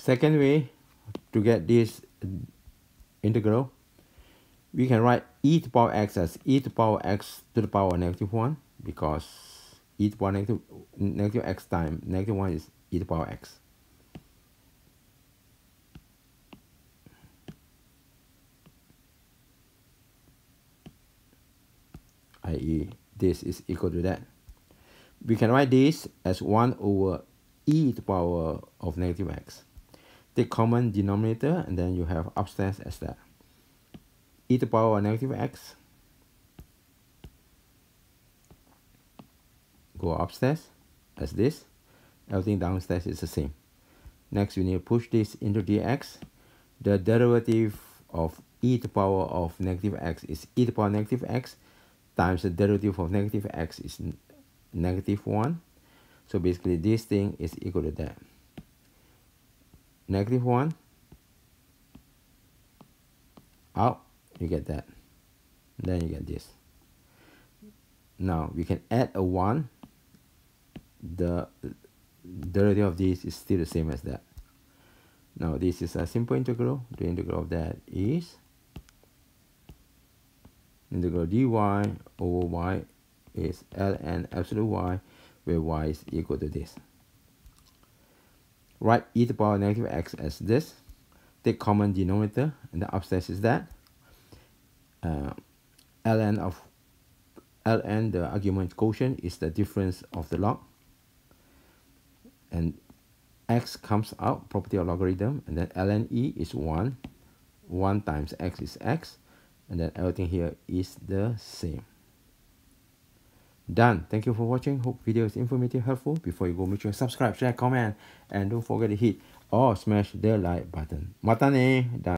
Second way to get this integral, we can write e to the power x as e to the power x to the power negative 1 because e to the power negative, negative x times negative 1 is e to the power x. i.e. this is equal to that. We can write this as 1 over e to the power of negative x. Take common denominator and then you have upstairs as that. e to the power of negative x go upstairs as this. Everything downstairs is the same. Next, we need to push this into dx. The derivative of e to the power of negative x is e to the power of negative x times the derivative of negative x is negative 1. So basically this thing is equal to that. Negative 1 out, you get that. Then you get this. Now we can add a 1. The derivative of this is still the same as that. Now this is a simple integral. The integral of that is integral dy over y is ln absolute y where y is equal to this. Write e to the power negative x as this. Take common denominator and the upstairs is that. Uh, ln of ln the argument quotient is the difference of the log and x comes out property of logarithm and then ln e is 1 1 times x is x and then everything here is the same done. Thank you for watching. Hope video is informative helpful. Before you go make sure to subscribe share comment and don't forget to hit or smash the like button. Matane. Done